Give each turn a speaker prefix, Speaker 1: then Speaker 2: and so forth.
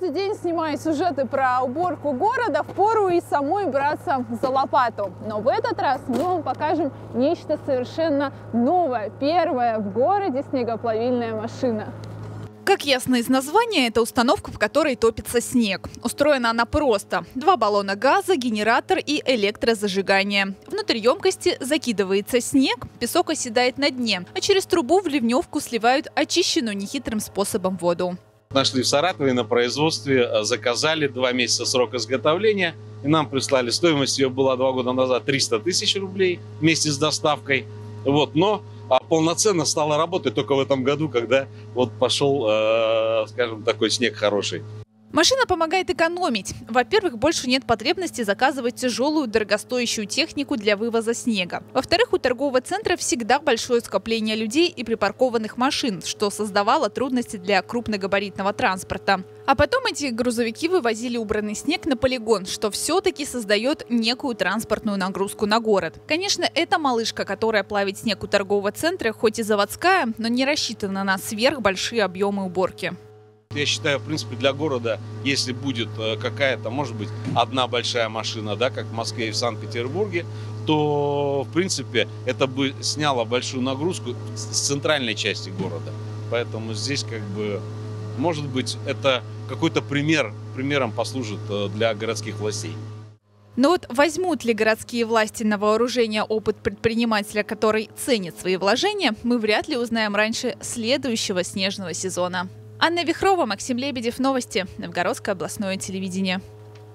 Speaker 1: каждый день снимаю сюжеты про уборку города, в пору и самой браться за лопату. Но в этот раз мы вам покажем нечто совершенно новое. Первая в городе снегоплавильная машина.
Speaker 2: Как ясно из названия, это установка, в которой топится снег. Устроена она просто. Два баллона газа, генератор и электрозажигание. Внутрь емкости закидывается снег, песок оседает на дне, а через трубу в ливневку сливают очищенную нехитрым способом воду.
Speaker 3: Нашли в Саратове на производстве, э, заказали два месяца срок изготовления, и нам прислали. Стоимость ее была два года назад 300 тысяч рублей вместе с доставкой. Вот, но а полноценно стала работать только в этом году, когда вот пошел, э, скажем, такой снег хороший.
Speaker 2: Машина помогает экономить. Во-первых, больше нет потребности заказывать тяжелую, дорогостоящую технику для вывоза снега. Во-вторых, у торгового центра всегда большое скопление людей и припаркованных машин, что создавало трудности для крупногабаритного транспорта. А потом эти грузовики вывозили убранный снег на полигон, что все-таки создает некую транспортную нагрузку на город. Конечно, эта малышка, которая плавит снег у торгового центра, хоть и заводская, но не рассчитана на сверхбольшие объемы уборки.
Speaker 3: Я считаю, в принципе, для города, если будет э, какая-то, может быть, одна большая машина, да, как в Москве и в Санкт-Петербурге, то, в принципе, это бы сняло большую нагрузку с центральной части города. Поэтому здесь, как бы, может быть, это какой-то пример, примером послужит э, для городских властей.
Speaker 2: Но вот возьмут ли городские власти на вооружение опыт предпринимателя, который ценит свои вложения, мы вряд ли узнаем раньше следующего снежного сезона. Анна Вихрова, Максим Лебедев. Новости. Новгородское областное телевидение.